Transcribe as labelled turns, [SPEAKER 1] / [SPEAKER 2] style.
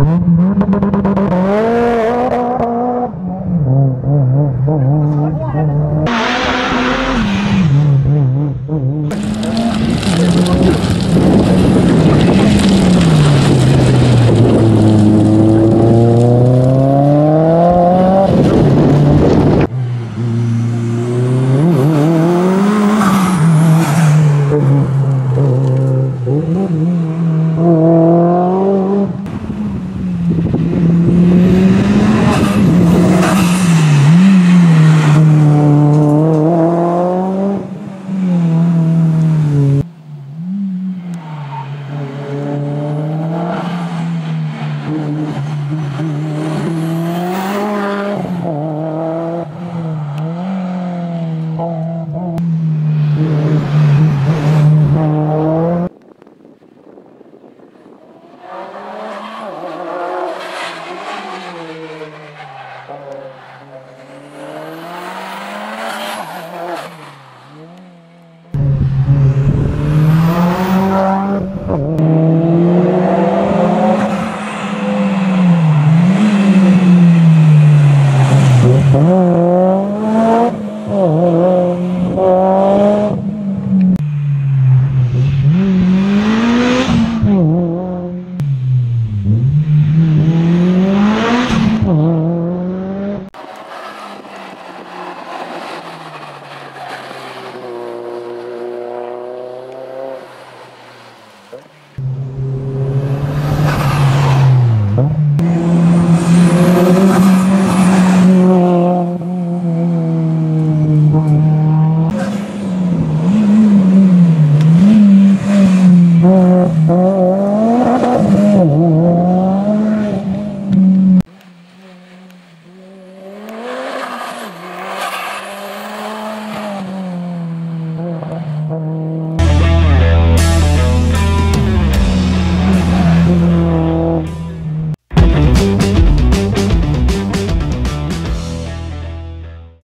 [SPEAKER 1] Oh, oh, oh, oh.
[SPEAKER 2] フフフフ。